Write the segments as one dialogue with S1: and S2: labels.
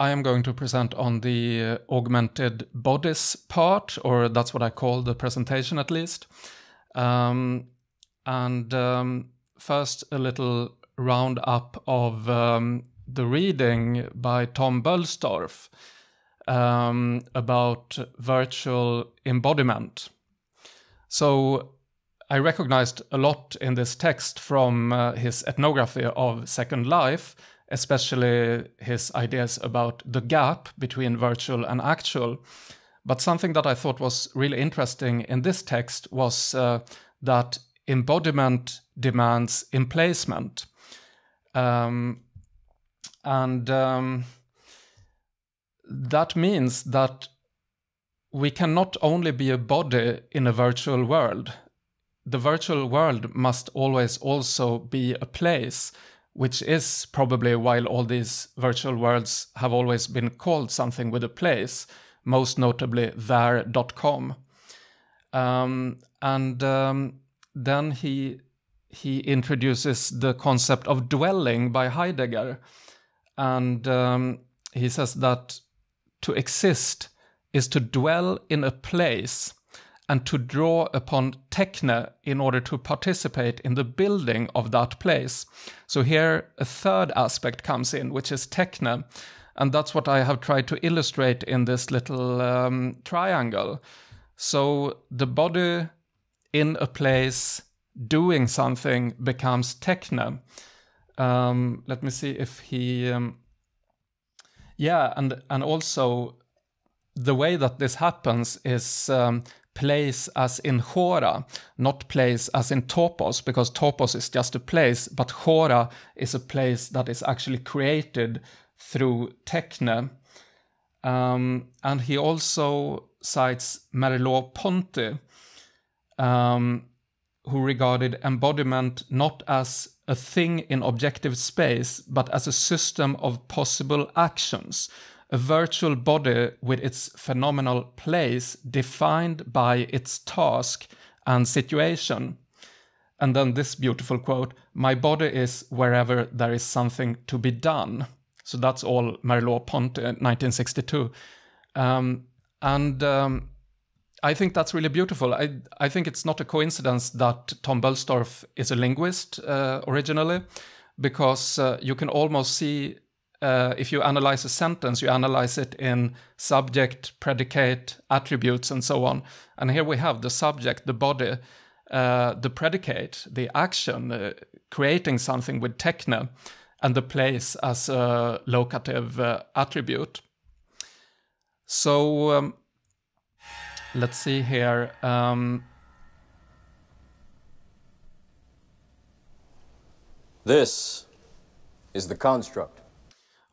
S1: I am going to present on the uh, augmented bodies part, or that's what I call the presentation at least. Um, and um, first, a little roundup of um, the reading by Tom Boellstorff um, about virtual embodiment. So, I recognized a lot in this text from uh, his ethnography of Second Life, especially his ideas about the gap between virtual and actual. But something that I thought was really interesting in this text was uh, that embodiment demands emplacement. Um, and um, that means that we can not only be a body in a virtual world, the virtual world must always also be a place which is probably why all these virtual worlds have always been called something with a place, most notably there.com. Um, and um, then he he introduces the concept of dwelling by Heidegger, and um, he says that to exist is to dwell in a place and to draw upon techne in order to participate in the building of that place. So here a third aspect comes in, which is techne. And that's what I have tried to illustrate in this little um, triangle. So the body in a place doing something becomes techne. Um, let me see if he. Um, yeah, and and also the way that this happens is um, place as in Chora, not place as in topos, because topos is just a place, but Chora is a place that is actually created through techne. Um, and he also cites Merleau-Ponty, um, who regarded embodiment not as a thing in objective space, but as a system of possible actions a virtual body with its phenomenal place defined by its task and situation. And then this beautiful quote My body is wherever there is something to be done. So that's all Merleau-Ponty, 1962. Um, and um, I think that's really beautiful. I, I think it's not a coincidence that Tom Boellstorff is a linguist uh, originally, because uh, you can almost see uh, if you analyze a sentence, you analyze it in subject, predicate, attributes, and so on. And here we have the subject, the body, uh, the predicate, the action, uh, creating something with techne, and the place as a locative uh, attribute. So um, let's see here. Um,
S2: this is the construct.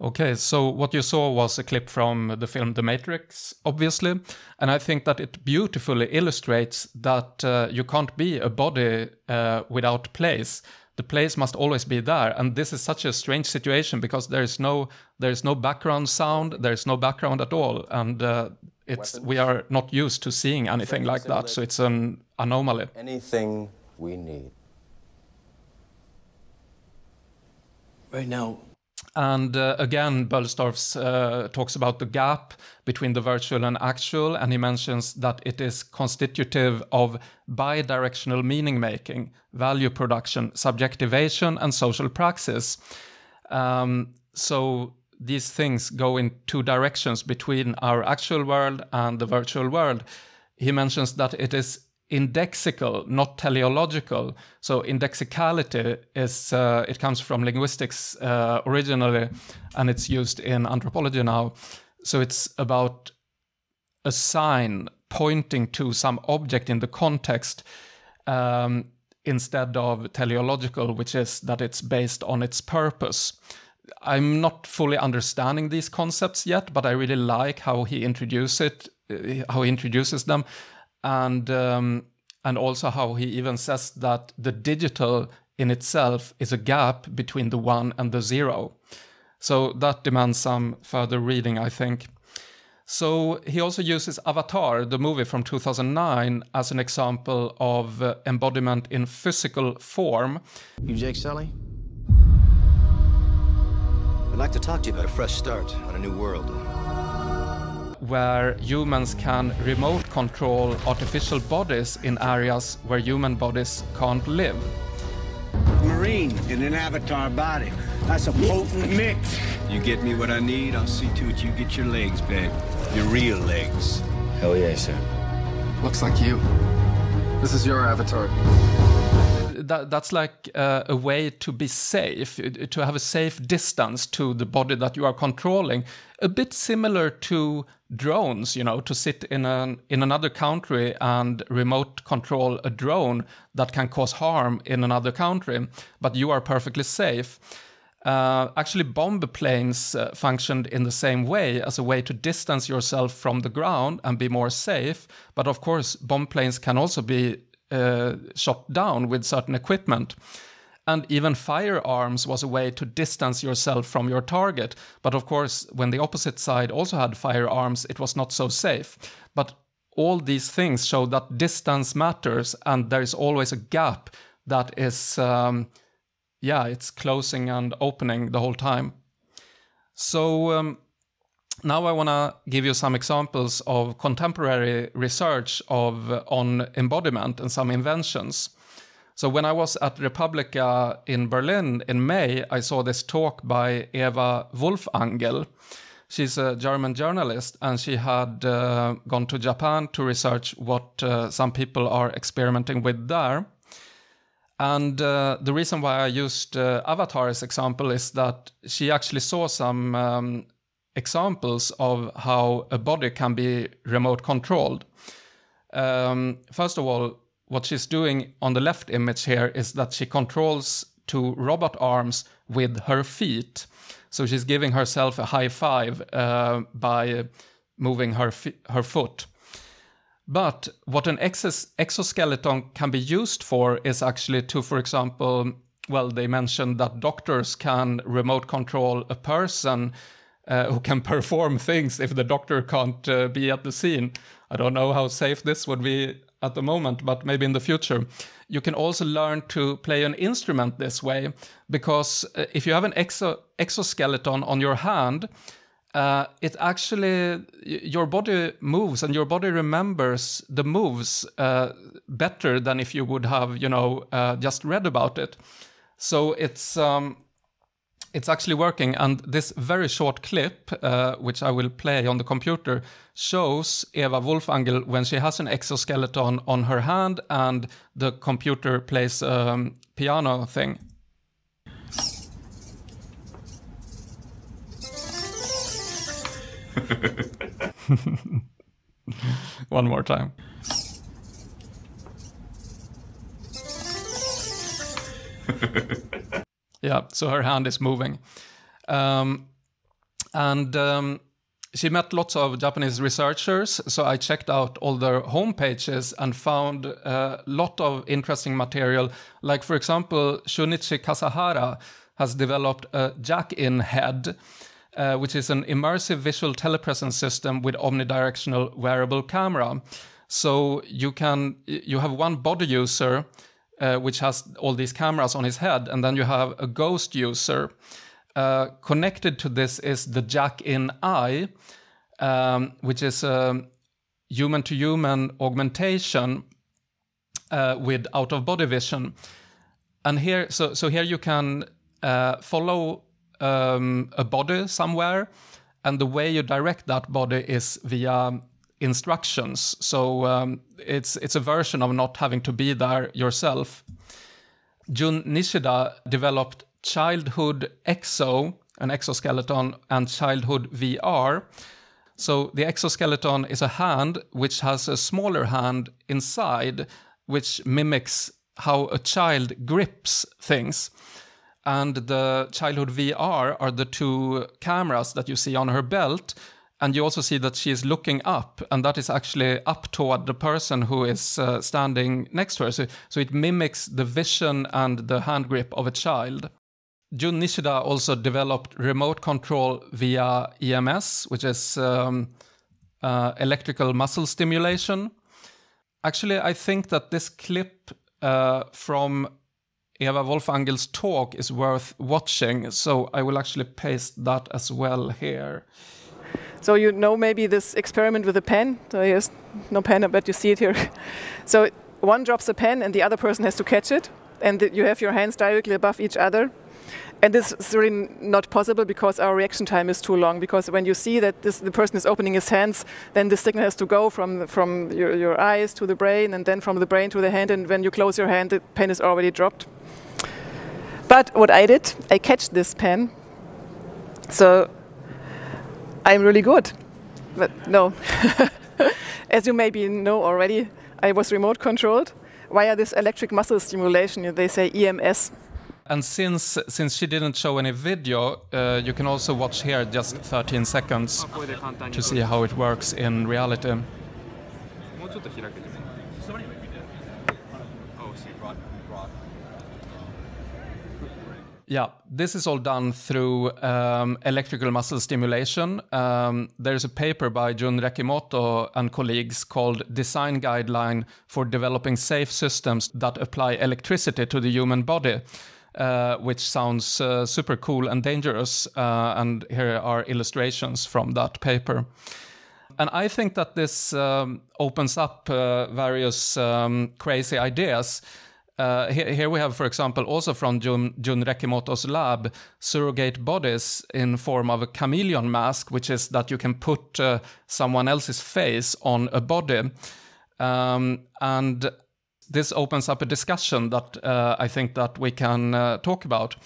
S1: Okay, so what you saw was a clip from the film The Matrix, obviously, and I think that it beautifully illustrates that uh, you can't be a body uh, without place. The place must always be there, and this is such a strange situation because there is no there is no background sound, there is no background at all, and uh, it's Weapons. we are not used to seeing anything like that, so it's an anomaly.
S2: Anything we need.
S3: Right now,
S1: and uh, again, Boellstorff uh, talks about the gap between the virtual and actual, and he mentions that it is constitutive of bidirectional meaning making, value production, subjectivation, and social praxis. Um, so these things go in two directions between our actual world and the virtual world. He mentions that it is indexical, not teleological. So indexicality is uh, it comes from linguistics uh, originally, and it's used in anthropology now. So it's about a sign pointing to some object in the context um, instead of teleological, which is that it's based on its purpose. I'm not fully understanding these concepts yet, but I really like how he introduces it, uh, how he introduces them, and um, and also how he even says that the digital in itself is a gap between the one and the zero. So that demands some further reading, I think. So he also uses Avatar, the movie from 2009, as an example of uh, embodiment in physical form.
S3: You Jake Sully?
S4: I'd like to talk to you about a fresh start on a new world.
S1: Where humans can remote control artificial bodies in areas where human bodies can't live.
S5: Marine in an avatar body. That's a potent mix.
S6: You get me what I need, I'll see to it you get your legs back. Your real legs.
S3: Hell yeah, sir.
S7: Looks like you. This is your avatar.
S1: That, that's like uh, a way to be safe, to have a safe distance to the body that you are controlling. A bit similar to drones, you know, to sit in an in another country and remote control a drone that can cause harm in another country, but you are perfectly safe. Uh, actually, bomb planes uh, functioned in the same way as a way to distance yourself from the ground and be more safe. But of course, bomb planes can also be uh, shot down with certain equipment. And even firearms was a way to distance yourself from your target. But of course, when the opposite side also had firearms, it was not so safe. But all these things show that distance matters, and there is always a gap that is. Um, yeah, it's closing and opening the whole time. So um, now I want to give you some examples of contemporary research of on embodiment and some inventions. So when I was at re:publica in Berlin in May, I saw this talk by Eva Wolfangel. She's a German journalist, and she had uh, gone to Japan to research what uh, some people are experimenting with there. And uh, the reason why I used uh, Avatar example is that she actually saw some um, examples of how a body can be remote controlled. Um, first of all, what she's doing on the left image here is that she controls two robot arms with her feet. So she's giving herself a high five uh, by moving her her foot. But what an exos exoskeleton can be used for is actually to, for example, well, they mentioned that doctors can remote control a person uh, who can perform things if the doctor can't uh, be at the scene. I don't know how safe this would be at the moment, but maybe in the future. You can also learn to play an instrument this way because uh, if you have an exo exoskeleton on your hand, uh, it actually your body moves and your body remembers the moves uh, better than if you would have you know uh, just read about it so it's um, it's actually working and this very short clip uh, which i will play on the computer shows eva wolfangel when she has an exoskeleton on her hand and the computer plays a um, piano thing One more time. yeah, so her hand is moving. Um, and um, she met lots of Japanese researchers, so I checked out all their homepages and found a lot of interesting material. Like, for example, Shunichi Kasahara has developed a JackIn Head uh, which is an immersive visual telepresence system with omnidirectional wearable camera. So you can you have one body user uh, which has all these cameras on his head, and then you have a ghost user. Uh, connected to this is the Jack in Eye, um, which is a human to human augmentation uh, with out of body vision. And here, so so here you can uh, follow um, a body somewhere, and the way you direct that body is via instructions. So um, it's it's a version of not having to be there yourself. Jun Nishida developed Childhood Exo, an exoskeleton, and Childhood VR. So the exoskeleton is a hand which has a smaller hand inside, which mimics how a child grips things and the childhood VR are the two cameras that you see on her belt. And you also see that she is looking up, and that is actually up toward the person who is uh, standing next to her. So, so it mimics the vision and the hand grip of a child. Jun Nishida also developed remote control via EMS, which is um, uh, electrical muscle stimulation. Actually, I think that this clip uh, from Eva Wolfangel's talk is worth watching, so I will actually paste that as well here.
S8: So you know maybe this experiment with a pen. So here's no pen, but you see it here. so one drops a pen and the other person has to catch it, and you have your hands directly above each other. And this is really not possible because our reaction time is too long. Because when you see that this, the person is opening his hands, then the signal has to go from, from your, your eyes to the brain, and then from the brain to the hand. And when you close your hand, the pen is already dropped. But what I did, I catch this pen. So I'm really good. But no. As you maybe know already, I was remote controlled via this electric muscle stimulation. They say EMS.
S1: And since since she didn't show any video, uh, you can also watch here just 13 seconds to see how it works in reality. Yeah, this is all done through um, electrical muscle stimulation. Um, there's a paper by Jun Rekimoto and colleagues called Design Guideline for Developing Safe Systems that Apply Electricity to the Human Body. Uh, which sounds uh, super cool and dangerous. Uh, and here are illustrations from that paper. And I think that this um, opens up uh, various um, crazy ideas. Uh, here, here, we have, for example, also from Jun, Jun Rekimoto's lab, surrogate bodies in form of a chameleon mask, which is that you can put uh, someone else's face on a body. Um, and this opens up a discussion that uh, I think that we can uh, talk about.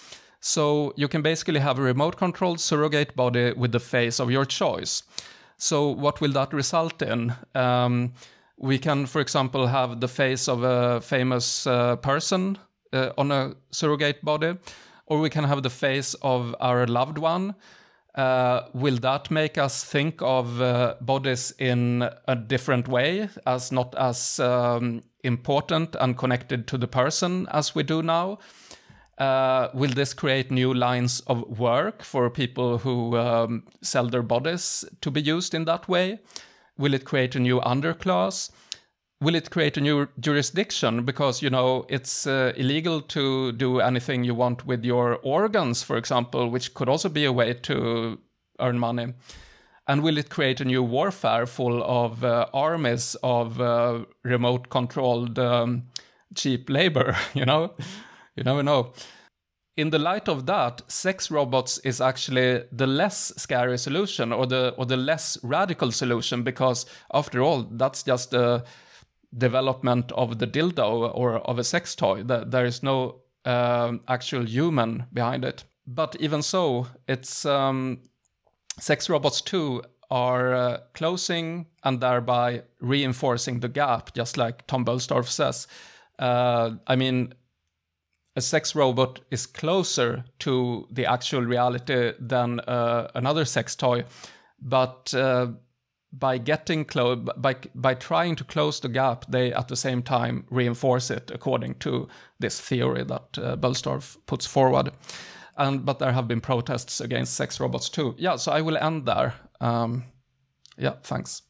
S1: So you can basically have a remote controlled surrogate body with the face of your choice. So what will that result in? Um, we can, for example, have the face of a famous uh, person uh, on a surrogate body, or we can have the face of our loved one. Uh, will that make us think of uh, bodies in a different way, as not as um, important and connected to the person as we do now? Uh, will this create new lines of work for people who um, sell their bodies to be used in that way? Will it create a new underclass? Will it create a new jurisdiction? Because, you know, it's uh, illegal to do anything you want with your organs, for example, which could also be a way to earn money. And will it create a new warfare full of uh, armies of uh, remote controlled um, cheap labor? you know, you never know. In the light of that, sex robots is actually the less scary solution or the or the less radical solution because after all, that's just a development of the dildo or of a sex toy. There is no um, actual human behind it. But even so, it's um, sex robots too are uh, closing and thereby reinforcing the gap, just like Tom Boellstorff says. Uh, I mean, a sex robot is closer to the actual reality than uh, another sex toy, but uh, by getting close, by by trying to close the gap, they at the same time reinforce it, according to this theory that uh, Boellstorff puts forward. And but there have been protests against sex robots too. Yeah, so I will end there. Um, yeah, thanks.